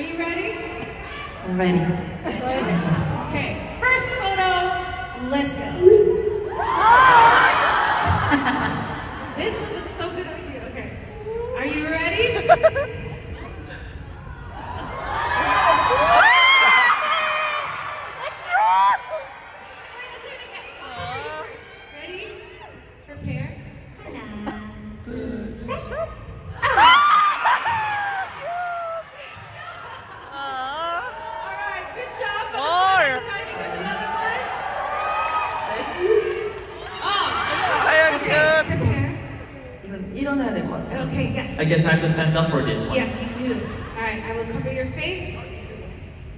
Are you ready? Ready. Okay. First photo. Let's go. this one looks so good on you. Okay. Are you ready? Ready? Prepare good job. More. Timing, there's another one. Oh, Ayan, good. prepare. 이건 일어나야 될 것 같아요. Okay, yes. I guess I have to stand up for this one. Yes, you do. Alright, I will cover your face.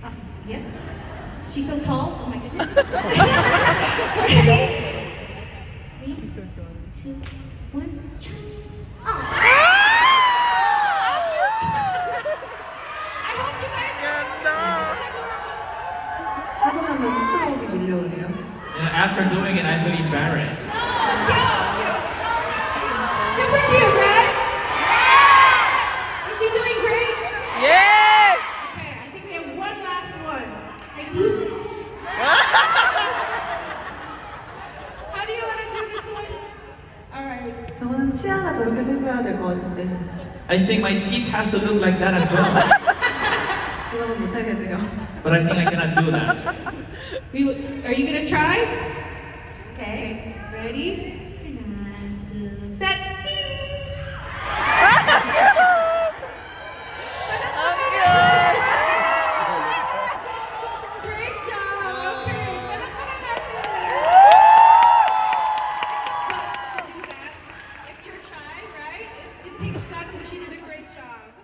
Uh, yes. She's so tall. Oh my goodness. Ready? Three, two, one. I hope you guys Ganda. 저는 치아가 저렇게 생겨야 될 것 같은데 I think my teeth has to look like that as well. 그거는 못하겠네요. But I think I cannot do that. We, w- are you gonna try? Okay. Ready? 하나, 둘, 셋. Team Scott's and she did a great job.